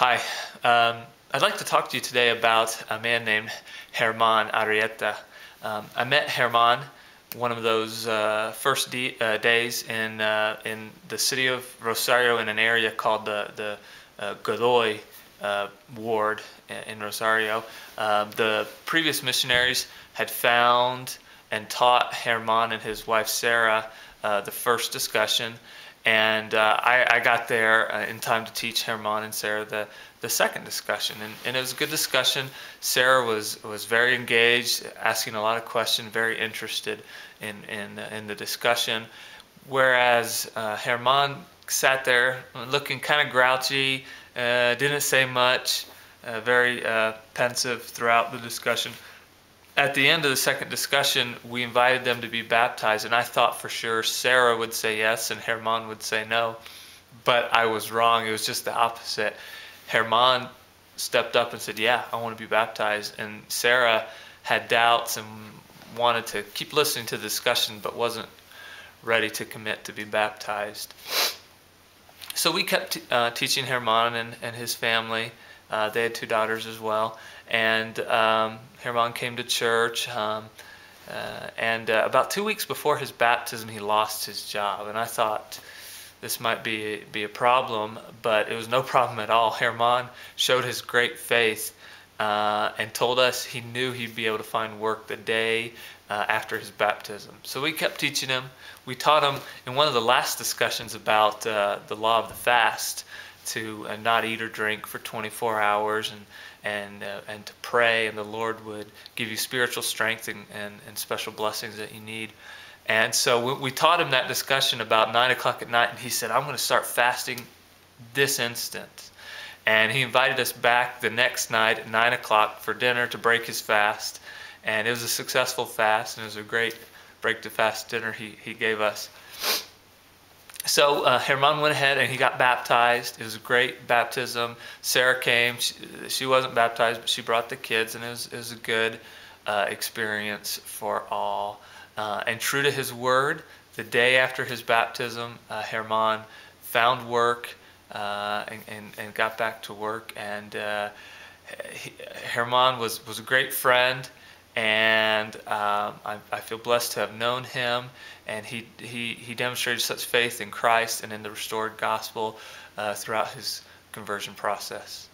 Hi, um, I'd like to talk to you today about a man named Herman Arrieta. Um, I met Herman one of those uh, first uh, days in uh, in the city of Rosario in an area called the the uh, Godoy uh, ward in Rosario. Um, the previous missionaries had found and taught Herman and his wife Sarah uh, the first discussion and uh, I, I, got there uh, in time to teach Herman and Sarah the, the second discussion. And, and, it was a good discussion. Sarah was, was very engaged, asking a lot of questions, very interested in, in, uh, in the discussion. Whereas uh, Herman sat there looking kind of grouchy, uh, didn't say much, uh, very pensive throughout the discussion at the end of the second discussion, we invited them to be baptized, and I thought for sure Sarah would say yes and Herman would say no. But I was wrong. It was just the opposite. Herman stepped up and said, Yeah, I want to be baptized. And Sarah had doubts and wanted to keep listening to the discussion, but wasn't ready to commit to be baptized. So we kept uh, teaching Herman and, and his family. Uh, they had two daughters as well. And um, Herman came to church. Um, uh, and uh, about two weeks before his baptism, he lost his job. And I thought this might be, be a problem, but it was no problem at all. Herman showed his great faith uh, and told us he knew he'd be able to find work the day uh, after his baptism. So we kept teaching him. We taught him in one of the last discussions about uh, the law of the fast to uh, not eat or drink for 24 hours and and uh, and to pray and the Lord would give you spiritual strength and, and, and special blessings that you need. And so we, we taught him that discussion about nine o'clock at night, and he said, "I'm going to start fasting this instant." And he invited us back the next night at nine o'clock for dinner to break his fast. And it was a successful fast, and it was a great break to fast dinner he, he gave us so uh, Herman went ahead and he got baptized. It was a great baptism. Sarah came. She, she wasn't baptized, but she brought the kids, and it was, it was a good uh, experience for all. Uh, and true to his word, the day after his baptism, uh, Herman found work uh, and, and, and, got back to work. And uh, he, Herman was, was a great friend and um, I, I, feel blessed to have known him. And he, he, he demonstrated such faith in Christ and in the restored gospel uh, throughout his conversion process.